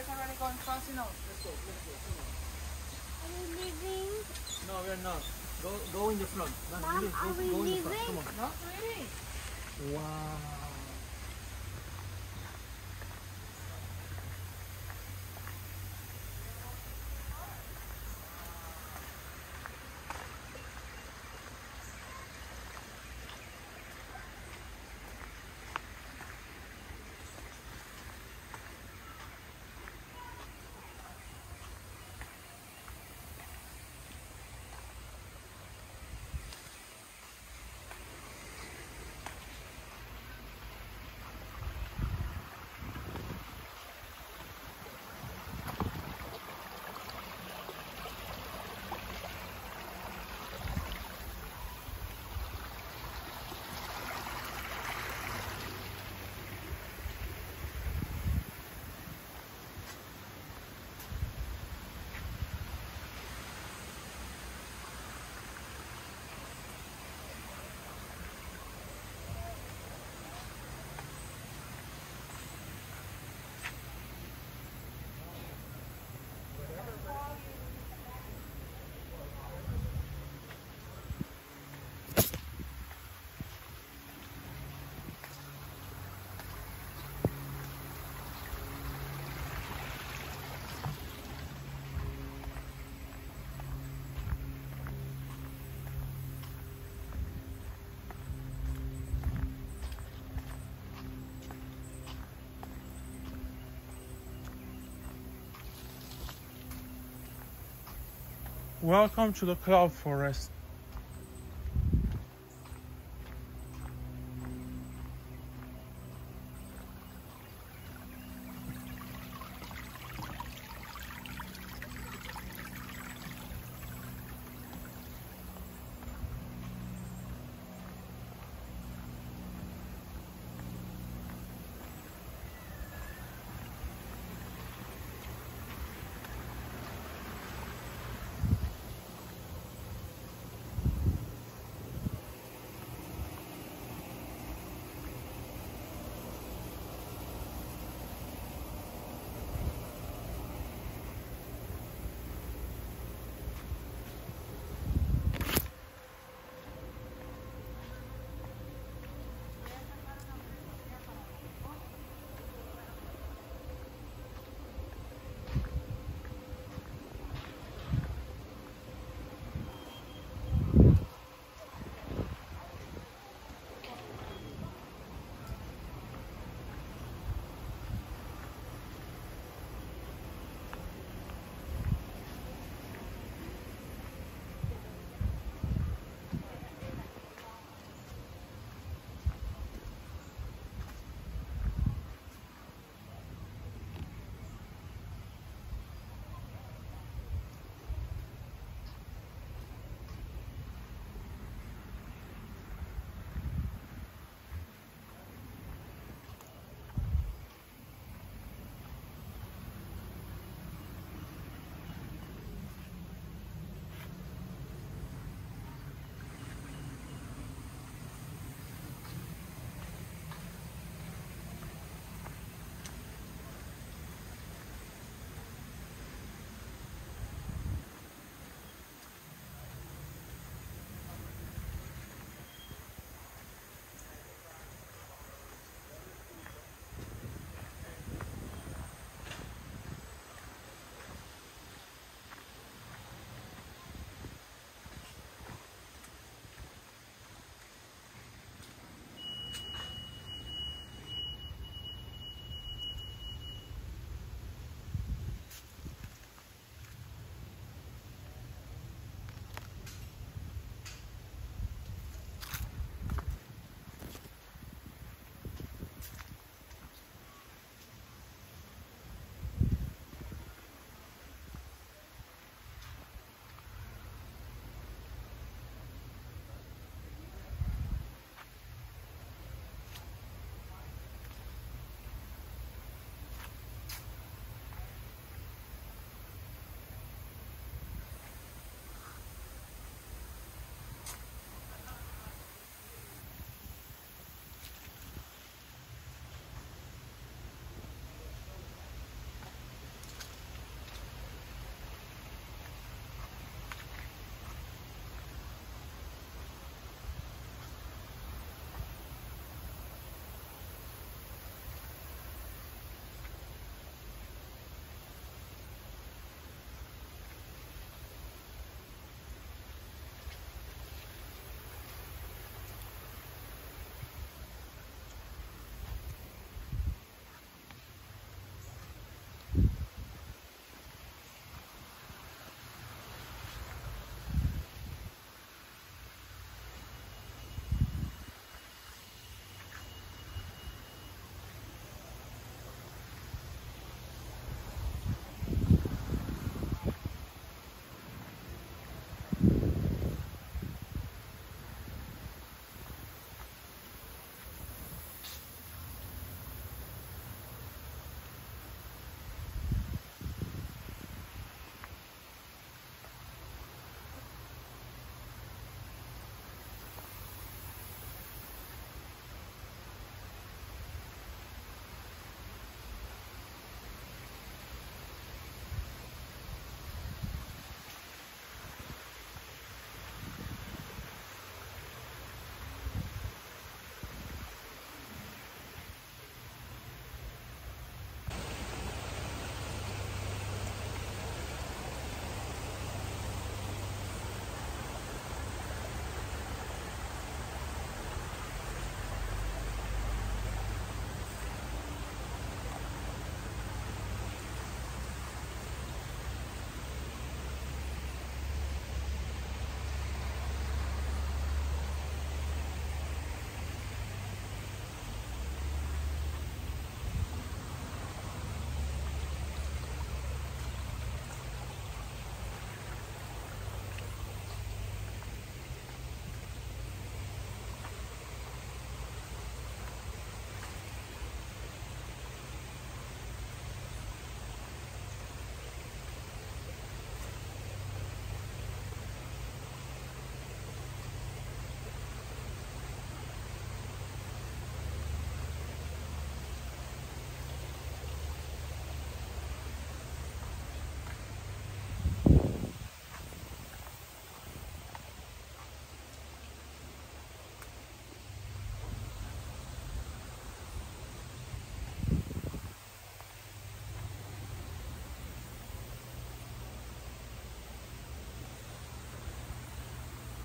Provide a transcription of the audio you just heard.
guys already going fancy now. Let's go, let's go. Come on. Are we leaving? No, we're not. Go, go in the front. No, Mom, leave, are go, we go in the front. leaving? Come on. Not really. Wow. Welcome to the cloud forest.